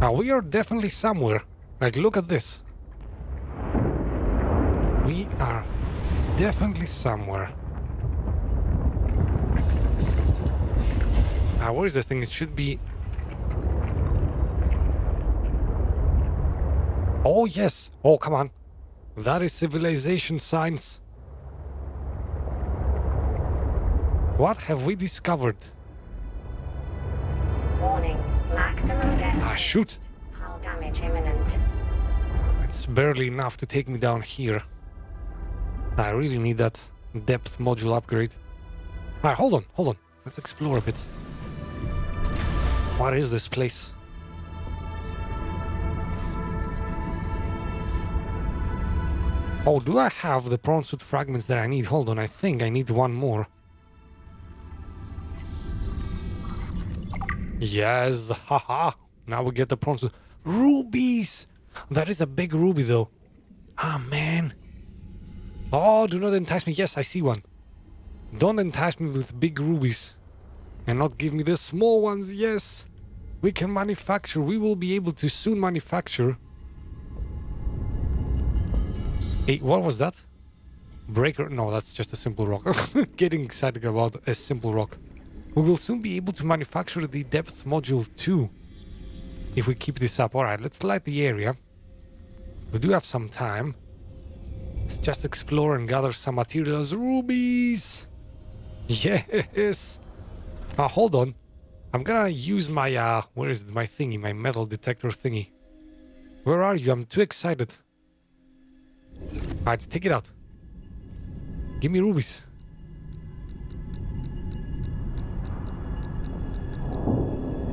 Now we are definitely somewhere. Like, look at this. We are definitely somewhere. Now, where is the thing? It should be... Oh, yes. Oh, come on. That is civilization science. What have we discovered? Warning. Maximum depth. Ah, shoot. Hull damage imminent. It's barely enough to take me down here. I really need that depth module upgrade. Ah, hold on, hold on. Let's explore a bit. What is this place? Oh, do I have the prawn suit fragments that I need? Hold on, I think I need one more. Yes, haha. Now we get the prawn. Rubies! That is a big ruby though. Ah, man. Oh, do not entice me. Yes, I see one. Don't entice me with big rubies. And not give me the small ones. Yes. We can manufacture. We will be able to soon manufacture. Hey, what was that? Breaker? No, that's just a simple rock. Getting excited about a simple rock. We will soon be able to manufacture the depth module too. If we keep this up. Alright, let's light the area. We do have some time. Let's just explore and gather some materials. Rubies! Yes! Now hold on. I'm gonna use my, uh, where is it? My thingy, my metal detector thingy. Where are you? I'm too excited. Alright, take it out. Give me rubies.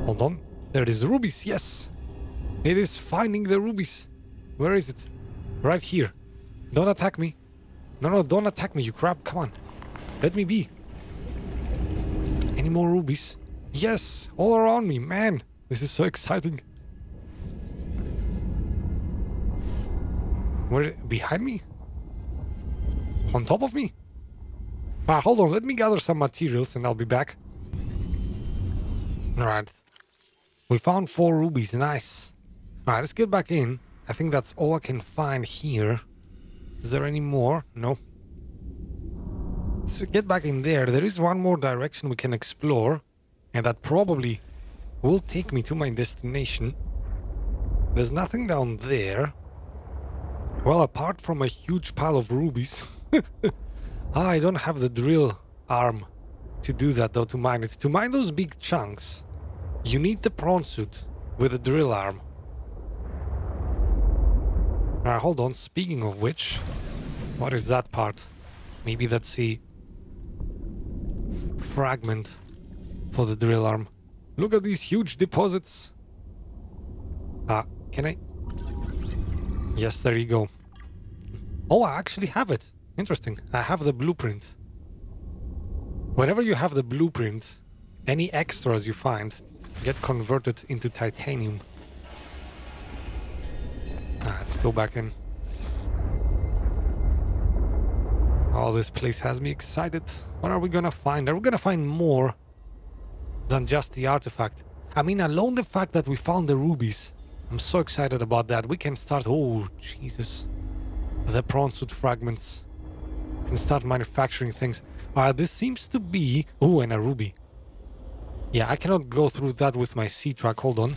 Hold on. There it is. Rubies, yes. It is finding the rubies. Where is it? Right here. Don't attack me. No, no, don't attack me, you crap. Come on. Let me be. Any more rubies? Yes, all around me, man. This is so exciting. Where? Behind me? On top of me? Ah, hold on. Let me gather some materials and I'll be back. Alright. We found four rubies. Nice. Alright, let's get back in. I think that's all I can find here. Is there any more? No. Let's get back in there. There is one more direction we can explore. And that probably will take me to my destination. There's nothing down there. Well, apart from a huge pile of rubies. I don't have the drill arm to do that though, to mine it. To mine those big chunks, you need the prawn suit with a drill arm. Now, hold on. Speaking of which, what is that part? Maybe that's the fragment for the drill arm. Look at these huge deposits. Ah, can I? Yes, there you go. Oh, I actually have it. Interesting. I have the blueprint. Whenever you have the blueprint, any extras you find get converted into titanium. Ah, let's go back in. Oh, this place has me excited. What are we gonna find? Are we gonna find more than just the artifact? I mean, alone the fact that we found the rubies. I'm so excited about that. We can start... Oh, Jesus. The prawn suit fragments. Can start manufacturing things. Uh, this seems to be... Oh, and a ruby. Yeah, I cannot go through that with my sea truck. Hold on.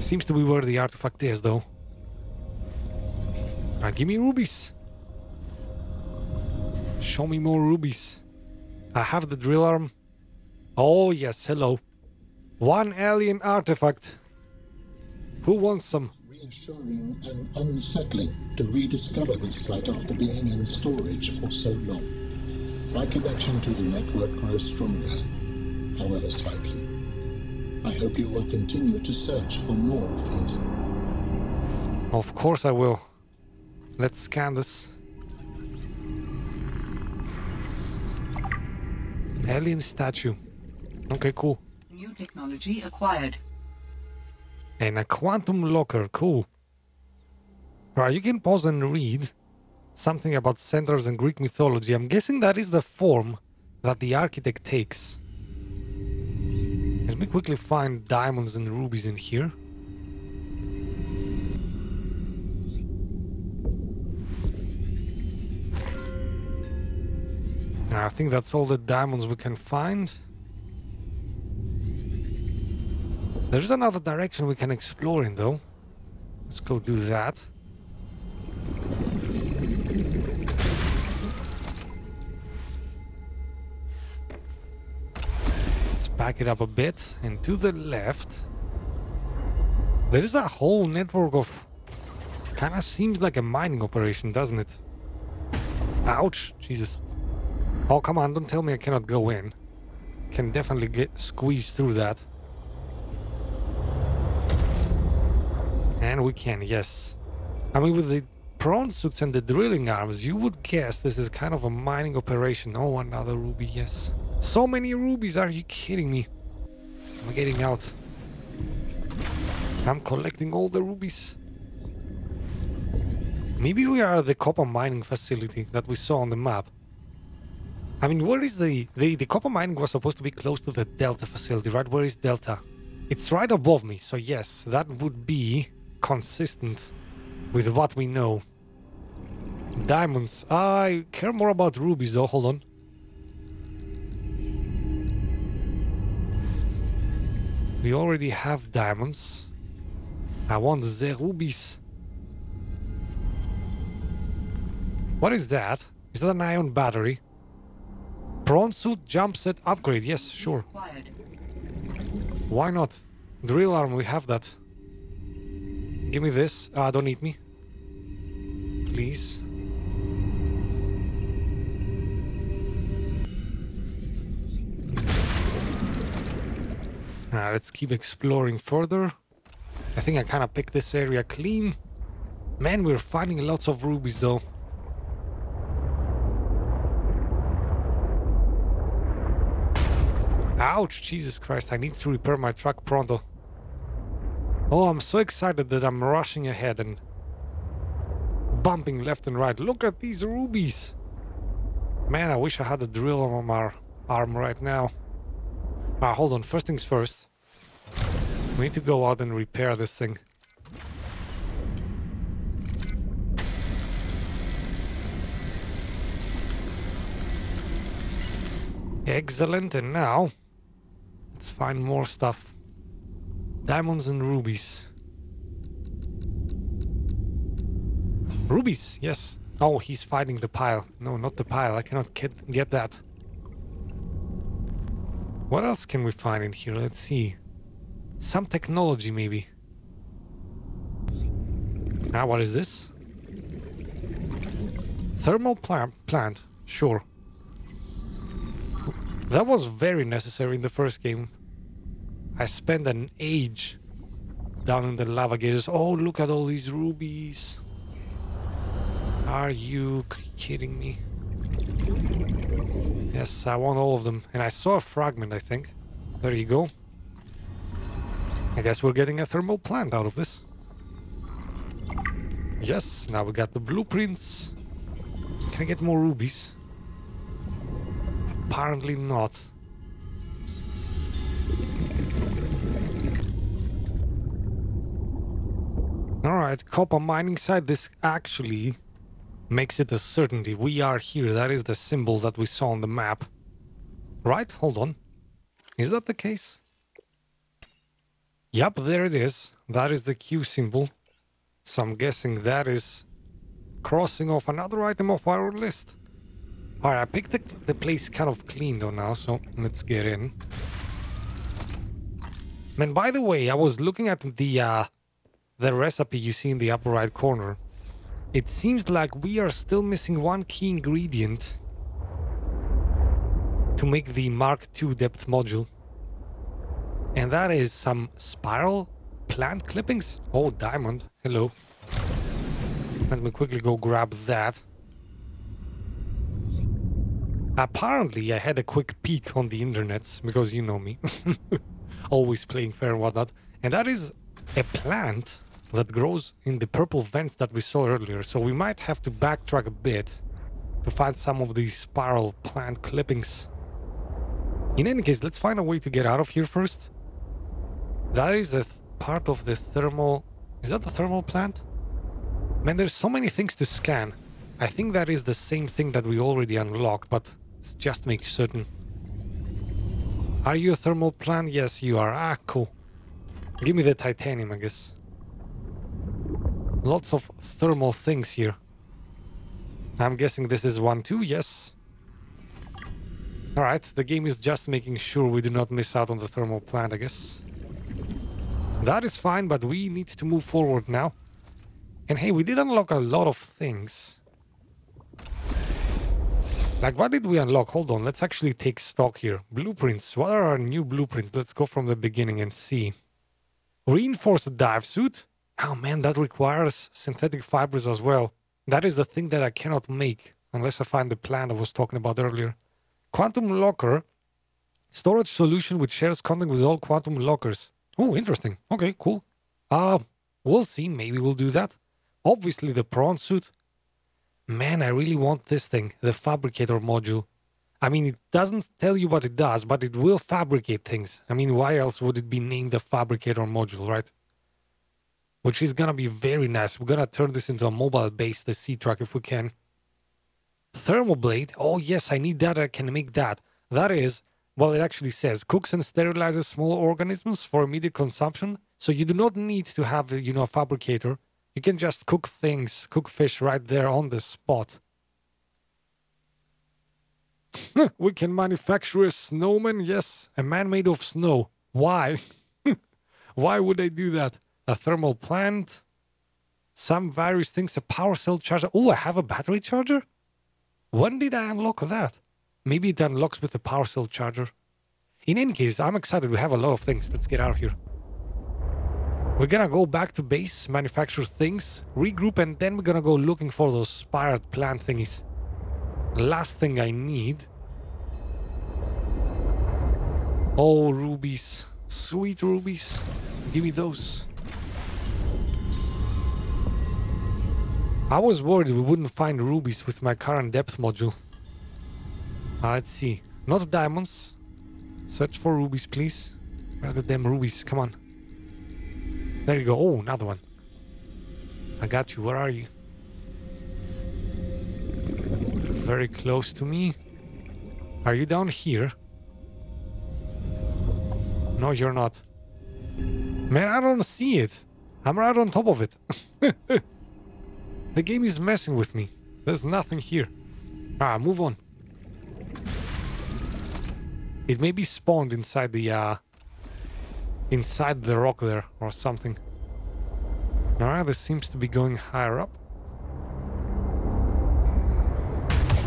Seems to be where the artifact is, though. Uh, give me rubies. Show me more rubies. I have the drill arm. Oh, yes, hello. One alien artifact. Who wants some? Reassuring and unsettling to rediscover this site after being in storage for so long. My connection to the network grows stronger, however slightly. I hope you will continue to search for more of these. Of course I will. Let's scan this. Alien statue. Okay, cool. New technology acquired. And a quantum locker. Cool. Right, you can pause and read something about centaurs and Greek mythology. I'm guessing that is the form that the architect takes. Let me quickly find diamonds and rubies in here. I think that's all the diamonds we can find. There's another direction we can explore in though. Let's go do that. Back it up a bit and to the left. There is a whole network of... Kinda seems like a mining operation, doesn't it? Ouch! Jesus. Oh, come on, don't tell me I cannot go in. Can definitely get squeezed through that. And we can, yes. I mean, with the prawn suits and the drilling arms, you would guess this is kind of a mining operation. Oh, another ruby, yes. So many rubies, are you kidding me? I'm getting out. I'm collecting all the rubies. Maybe we are the Koppa mining facility that we saw on the map. I mean, where is the, the... The Koppa mining was supposed to be close to the Delta facility, right? Where is Delta? It's right above me, so yes, that would be consistent with what we know. Diamonds. I care more about rubies though, hold on. We already have diamonds. I want the rubies. What is that? Is that an ion battery? Prawn suit jump jet upgrade. Yes, sure. Why not? Drill arm, we have that. Give me this. Ah, don't eat me. Please. Ah, let's keep exploring further. I think I kind of picked this area clean. Man, we're finding lots of rubies though. Ouch, Jesus Christ, I need to repair my truck pronto. Oh, I'm so excited that I'm rushing ahead and bumping left and right. Look at these rubies. Man, I wish I had a drill on my arm right now. Ah, hold on. First things first. We need to go out and repair this thing. Excellent, and now let's find more stuff. Diamonds and rubies. Rubies, yes. Oh, he's fighting the pile. No, not the pile. I cannot get, get that. What else can we find in here? Let's see. Some technology, maybe. Now, what is this? Thermal pla plant. Sure. That was very necessary in the first game. I spent an age down in the lava gauges. Oh, look at all these rubies. Are you kidding me? Yes, I want all of them. And I saw a fragment, I think. There you go. I guess we're getting a thermal plant out of this. Yes, now we got the blueprints. Can I get more rubies? Apparently not. Alright, Koppa mining site. This actually makes it a certainty. We are here. That is the symbol that we saw on the map. Right? Hold on. Is that the case? Yep, there it is. That is the Q symbol. So I'm guessing that is crossing off another item off our list. Alright, I picked the, the place kind of clean though now, so let's get in. And by the way, I was looking at the uh, the recipe you see in the upper right corner. It seems like we are still missing one key ingredient to make the Mark II depth module. And that is some spiral plant clippings. Oh, diamond. Hello. Let me quickly go grab that. Apparently, I had a quick peek on the internets, because you know me. Always playing fair and whatnot. And that is a plant that grows in the purple vents that we saw earlier. So we might have to backtrack a bit to find some of these spiral plant clippings. In any case, let's find a way to get out of here first. That is a th- part of the thermal... Is that the thermal plant? Man, there's so many things to scan. I think that is the same thing that we already unlocked, but let's just make certain. Are you a thermal plant? Yes, you are. Ah, cool. Give me the titanium, I guess. Lots of thermal things here. I'm guessing this is one too, yes. Alright, the game is just making sure we do not miss out on the thermal plant, I guess. That is fine, but we need to move forward now. And hey, we did unlock a lot of things. Like, what did we unlock? Hold on, let's actually take stock here. Blueprints. What are our new blueprints? Let's go from the beginning and see. Reinforced dive suit? Oh man, that requires synthetic fibers as well. That is the thing that I cannot make unless I find the plant I was talking about earlier. Quantum locker. Storage solution which shares content with all quantum lockers. Oh, interesting. Okay, cool. Uh, we'll see. Maybe we'll do that. Obviously, the prawn suit. Man, I really want this thing, the fabricator module. I mean, it doesn't tell you what it does, but it will fabricate things. I mean, why else would it be named the fabricator module, right? Which is gonna be very nice. We're gonna turn this into a mobile base, the sea truck, if we can. Thermal blade. Oh, yes, I need that. I can make that. That is, well, it actually says cooks and sterilizes small organisms for immediate consumption. So you do not need to have, you know, a fabricator. You can just cook things, cook fish right there on the spot. we can manufacture a snowman. Yes, a man made of snow. Why? Why would they do that? A thermal plant? Some various things, a power cell charger. Oh, I have a battery charger? When did I unlock that? Maybe it unlocks with the power cell charger. In any case, I'm excited. We have a lot of things. Let's get out of here. We're gonna go back to base, manufacture things, regroup, and then we're gonna go looking for those spiral plant thingies. Last thing I need. Oh, rubies. Sweet rubies. Give me those. I was worried we wouldn't find rubies with my current depth module. Uh, let's see. Not diamonds. Search for rubies, please. Where are the damn rubies? Come on. There you go. Oh, another one. I got you. Where are you? Very close to me. Are you down here? No, you're not. Man, I don't see it. I'm right on top of it. the game is messing with me. There's nothing here. Ah, move on. It may be spawned inside the uh inside the rock there or something. Alright, this seems to be going higher up.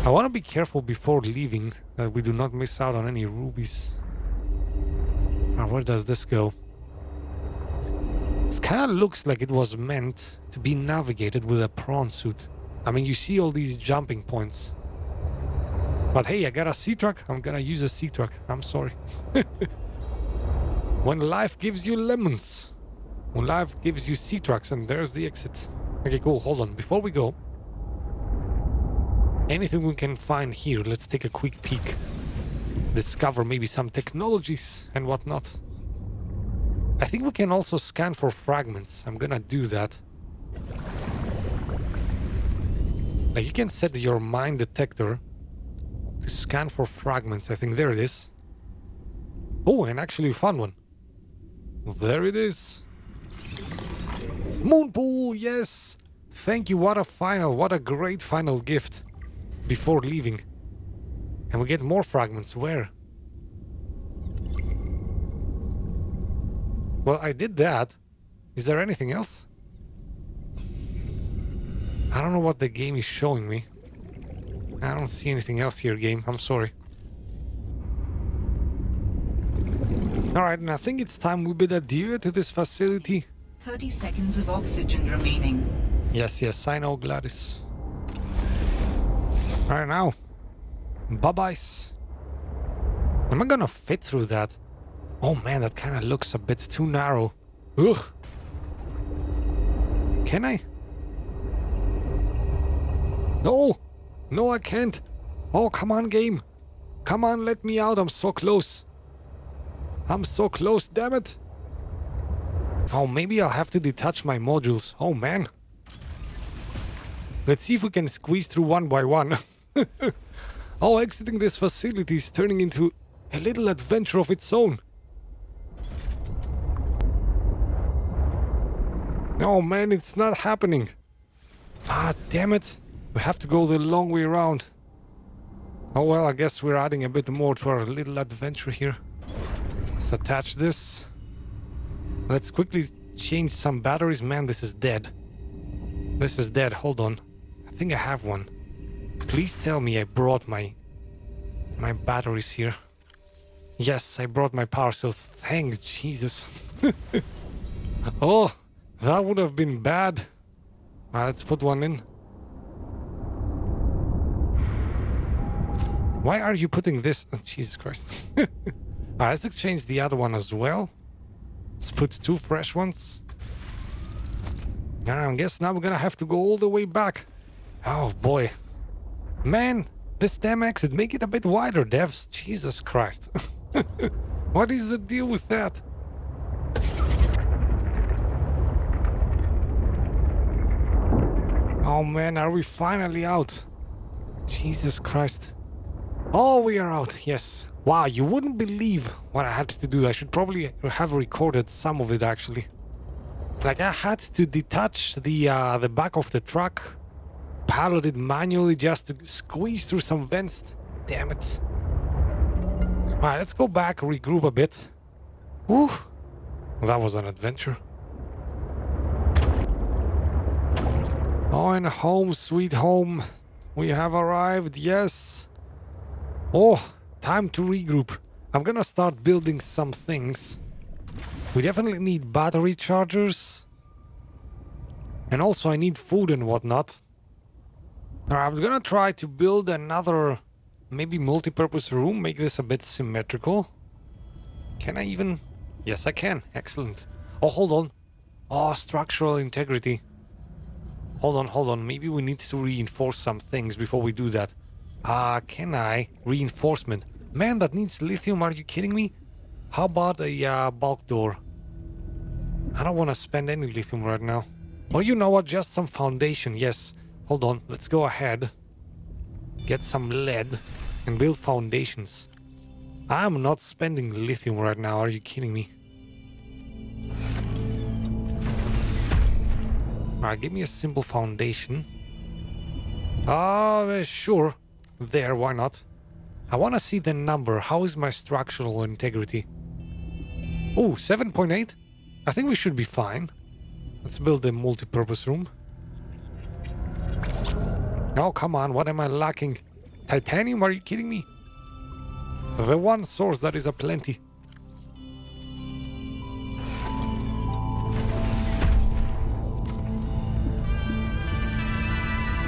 I want to be careful before leaving that we do not miss out on any rubies. Ah, where does this go? This kind of looks like it was meant to be navigated with a prawn suit. I mean, you see all these jumping points. But hey, I got a sea truck. I'm gonna use a sea truck. I'm sorry. when life gives you lemons. When life gives you sea trucks, and there's the exit. Okay, cool. Hold on. Before we go, anything we can find here, let's take a quick peek. Discover maybe some technologies and whatnot. I think we can also scan for fragments. I'm gonna do that. Like you can set your mine detector to scan for fragments. I think there it is. Oh, and actually found one. There it is. Moonpool, yes! Thank you, what a final, what a great final gift. Before leaving. And we get more fragments, where? Well, I did that. Is there anything else? I don't know what the game is showing me. I don't see anything else here, game. I'm sorry. Alright, and I think it's time we bid adieu to this facility. 30 seconds of oxygen remaining. Yes, yes, I know, Gladys. Alright, now. Bye-byes. Am I gonna fit through that? Oh man, that kind of looks a bit too narrow. Ugh. Can I? No! No, I can't. Oh, come on, game. Come on, let me out. I'm so close. I'm so close, damn it. Oh, maybe I'll have to detach my modules. Oh, man. Let's see if we can squeeze through one by one. oh, exiting this facility is turning into a little adventure of its own. Oh man, it's not happening. Ah, damn it. We have to go the long way around. Oh well, I guess we're adding a bit more to our little adventure here. Let's attach this. Let's quickly change some batteries. Man, this is dead. This is dead. Hold on. I think I have one. Please tell me I brought my my batteries here. Yes, I brought my power cells. Thank Jesus. oh, that would have been bad. Uh, let's put one in. Why are you putting this? Oh, Jesus Christ. Alright, let's exchange the other one as well. Let's put two fresh ones. I guess now we're gonna have to go all the way back. Oh boy. Man, this damn exit, make it a bit wider, devs. Jesus Christ. what is the deal with that? Oh man, are we finally out? Jesus Christ. Oh, we are out, yes. Wow, you wouldn't believe what I had to do. I should probably have recorded some of it actually. Like I had to detach the uh, the back of the truck, pilot it manually just to squeeze through some vents. Damn it. Alright, let's go back, regroup a bit. Whew. That was an adventure. Oh, and home, sweet home. We have arrived, yes. Oh, time to regroup. I'm gonna start building some things. We definitely need battery chargers. And also I need food and whatnot. I'm gonna try to build another maybe multi-purpose room, make this a bit symmetrical. Can I even? Yes, I can. Excellent. Oh, hold on. Oh, structural integrity. Hold on, hold on. Maybe we need to reinforce some things before we do that. Ah, uh, can I? Reinforcement. Man, that needs lithium. Are you kidding me? How about a uh, bulk door? I don't want to spend any lithium right now. Or you know what? Just some foundation. Yes. Hold on. Let's go ahead. Get some lead and build foundations. I'm not spending lithium right now. Are you kidding me? Alright, give me a simple foundation. Ah, uh, sure. There, why not? I want to see the number. How is my structural integrity? Oh, 7.8? I think we should be fine. Let's build a multi-purpose room. No, come on, what am I lacking? Titanium, are you kidding me? The one source that is a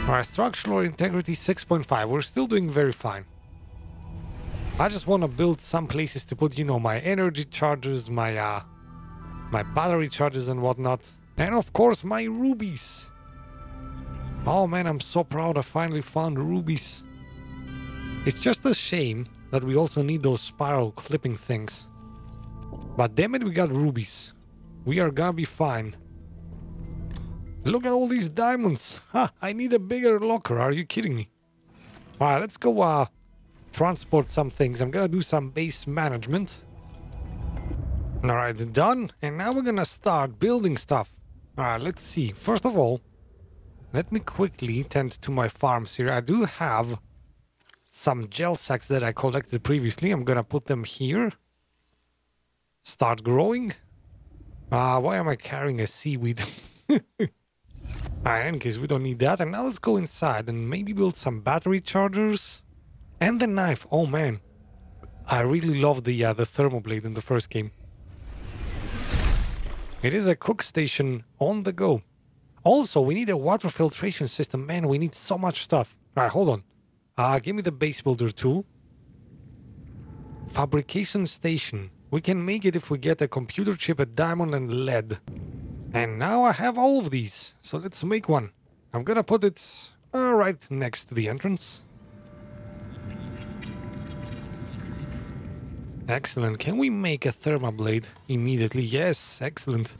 Alright, structural integrity 6.5. We're still doing very fine. I just want to build some places to put, you know, my energy chargers, my, uh, my battery chargers and whatnot. And of course, my rubies. Oh man, I'm so proud I finally found rubies. It's just a shame that we also need those spiral clipping things. But damn it, we got rubies. We are gonna be fine. Look at all these diamonds. Ha, I need a bigger locker. Are you kidding me? Alright, let's go uh, transport some things. I'm gonna do some base management. Alright, done. And now we're gonna start building stuff. Alright, let's see. First of all, let me quickly tend to my farms here. I do have some gel sacks that I collected previously. I'm gonna put them here. Start growing. Uh, why am I carrying a seaweed? Alright, in case we don't need that. And now let's go inside and maybe build some battery chargers. And the knife. Oh man. I really love the, uh, the thermoblade in the first game. It is a cook station on the go. Also, we need a water filtration system. Man, we need so much stuff. Alright, hold on. Uh, give me the base builder tool. Fabrication station. We can make it if we get a computer chip, a diamond, and lead. And now I have all of these, so let's make one. I'm gonna put it uh, right next to the entrance. Excellent. Can we make a thermoblade immediately? Yes, excellent.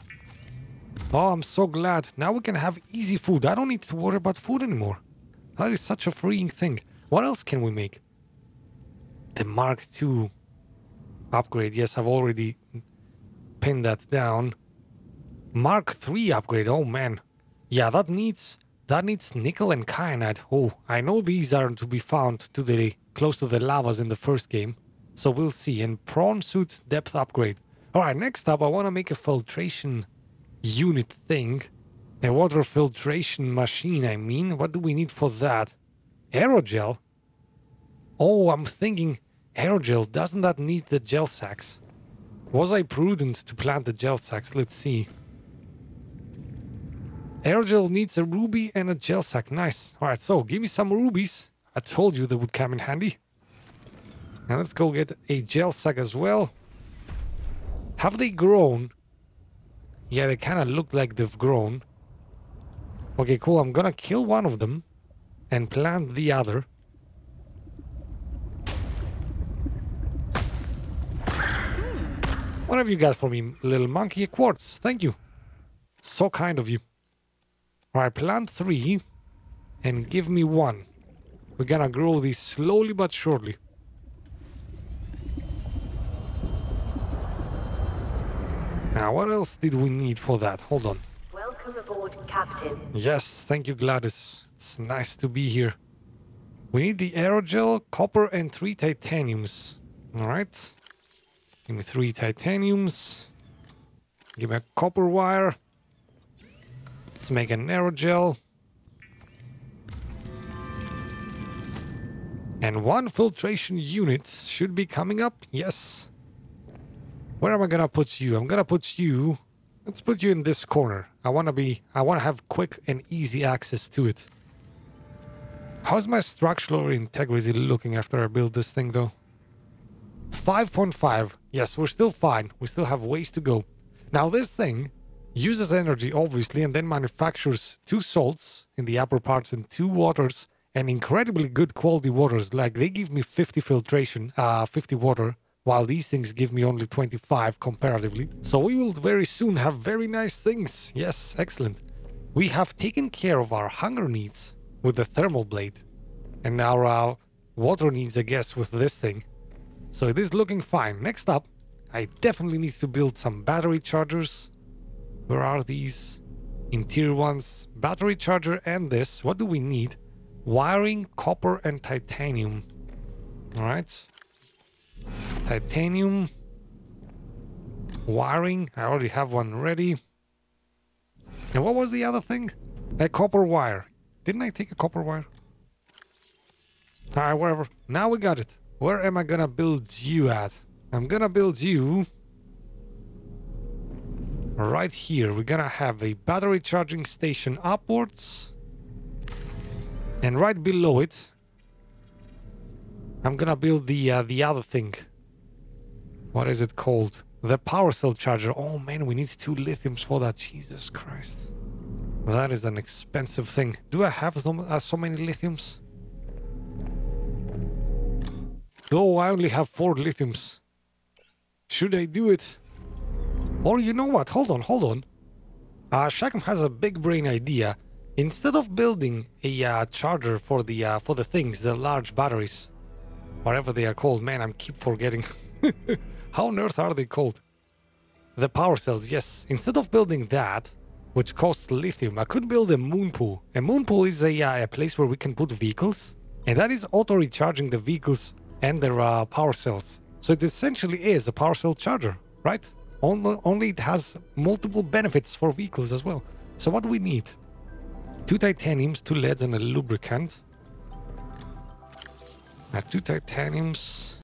Oh, I'm so glad. Now we can have easy food. I don't need to worry about food anymore. That is such a freeing thing. What else can we make? The Mark II upgrade. Yes, I've already pinned that down. Mark III upgrade. Oh man. Yeah, that needs that needs nickel and kyanite. Oh, I know these aren't to be found to the close to the lavas in the first game. So we'll see. And prawn suit depth upgrade. Alright, next up I wanna make a filtration unit thing. A water filtration machine, I mean. What do we need for that? Aerogel? Oh, I'm thinking aerogel. Doesn't that need the gel sacks? Was I prudent to plant the gel sacks? Let's see. Aerogel needs a ruby and a gel sack. Nice. Alright, so give me some rubies. I told you they would come in handy. Now let's go get a gel sack as well. Have they grown? Yeah, they kind of look like they've grown. Okay, cool. I'm gonna kill one of them and plant the other. What have you got for me, little monkey? Quartz. Thank you. So kind of you. Alright, plant three and give me one. We're gonna grow these slowly but surely. Now, what else did we need for that? Hold on. Welcome aboard, Captain. Yes, thank you, Gladys. It's nice to be here. We need the aerogel, copper, and three titaniums. Alright. Give me three titaniums. Give me a copper wire. Let's make an aerogel. And one filtration unit should be coming up. Yes. Where am I gonna put you? I'm gonna put you. Let's put you in this corner. I wanna be. I wanna have quick and easy access to it. How's my structural integrity looking after I build this thing, though? 5.5. Yes, we're still fine. We still have ways to go. Now, this thing uses energy, obviously, and then manufactures two salts in the upper parts and two waters, and incredibly good quality waters. Like, they give me 50 filtration, uh, 50 water, while these things give me only 25 comparatively. So we will very soon have very nice things. Yes, excellent. We have taken care of our hunger needs with the thermal blade, and our uh, water needs, I guess, with this thing. So it is looking fine. Next up, I definitely need to build some battery chargers. Where are these? Interior ones, battery charger and this. What do we need? Wiring, copper and titanium. Alright. Titanium. Wiring. I already have one ready. And what was the other thing? A copper wire. Didn't I take a copper wire? Alright, wherever. Now we got it. Where am I gonna build you at? I'm gonna build you right here. We're gonna have a battery charging station upwards. And right below it, I'm gonna build the uh, the other thing. What is it called? The power cell charger. Oh man, we need two lithiums for that. Jesus Christ. That is an expensive thing. Do I have so, uh, so many lithiums? No, I only have four lithiums. Should I do it? Or you know what? Hold on, hold on. Uh, has a big brain idea. Instead of building a uh, charger for the uh, for the things, the large batteries, whatever they are called, man, I'm keep forgetting. How on earth are they called? The power cells, yes. Instead of building that, which costs lithium, I could build a moon pool. A moon pool is a, uh, a place where we can put vehicles, and that is auto recharging the vehicles and their uh, power cells. So it essentially is a power cell charger, right? Only, it has multiple benefits for vehicles as well. So what do we need? Two titaniums, two leads, and a lubricant. Uh, two titaniums.